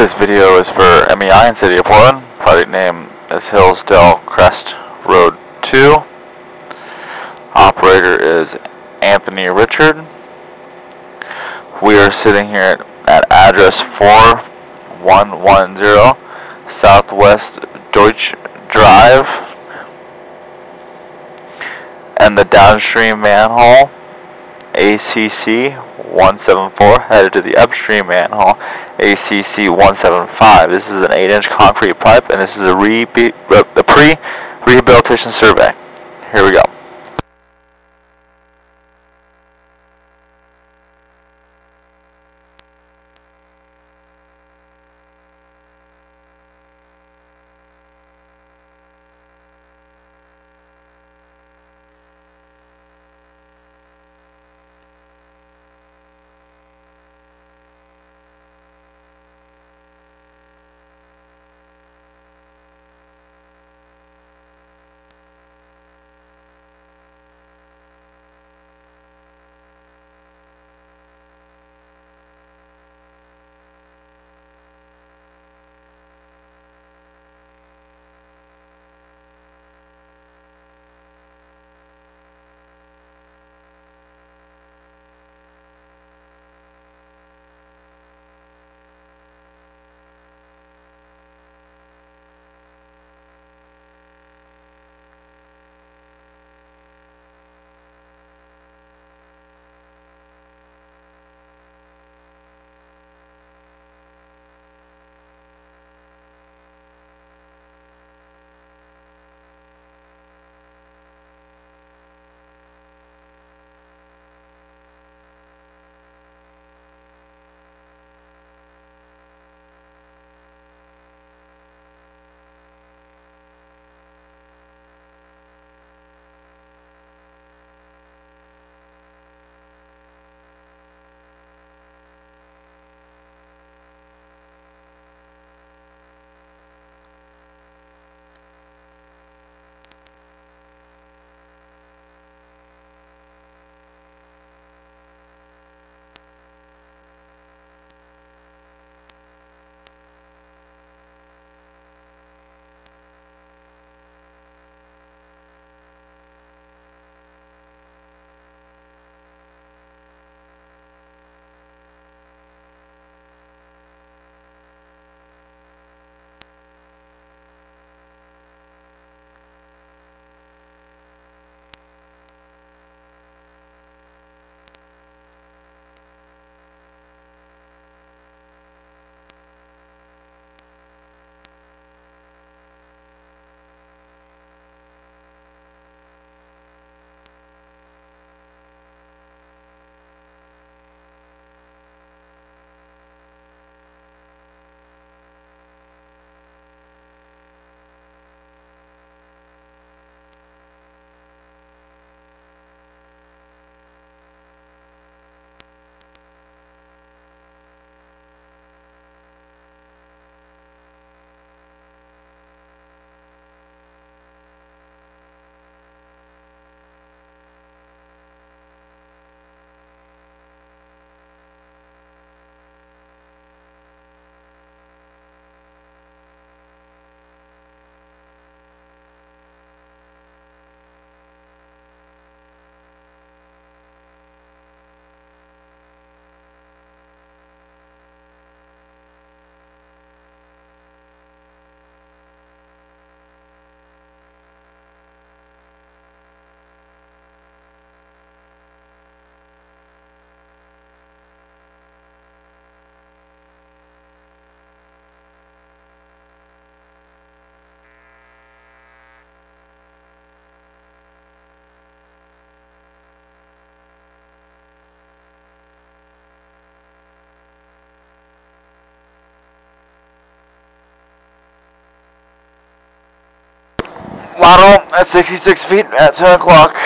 This video is for MEI in City of Portland. Project name is Hillsdale Crest Road 2. Operator is Anthony Richard. We are sitting here at address 4110 Southwest Deutsch Drive. And the downstream manhole ACC 174 headed to the upstream manhole ACC 175. This is an 8 inch concrete pipe and this is a re uh, the pre rehabilitation survey. Here we go. Model at 66 feet at 10 o'clock.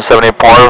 170.1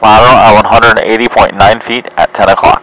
Lateral at 180.9 feet at 10 o'clock.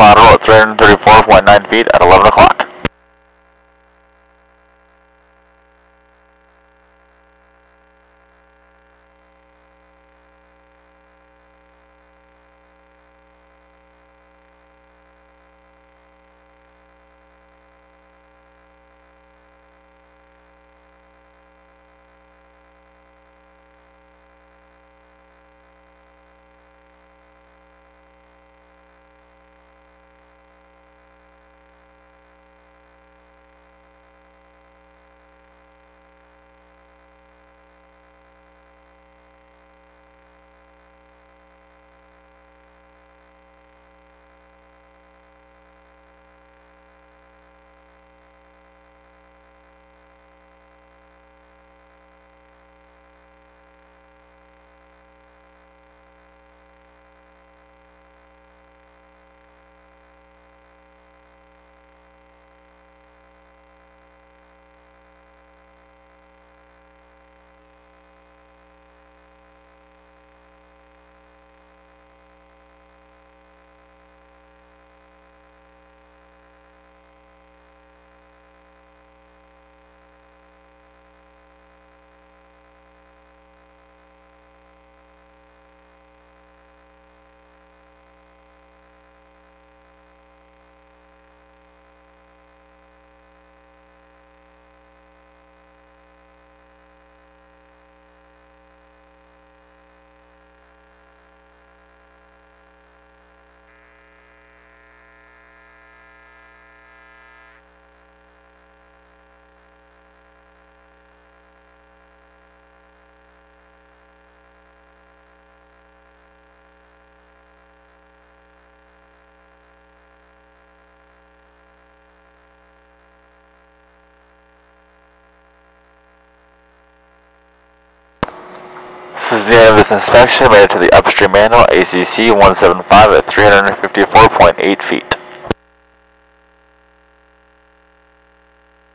lateral at 334.9 feet at 11 o'clock. Is the end of this inspection made it to the upstream manhole ACC 175 at 354.8 feet.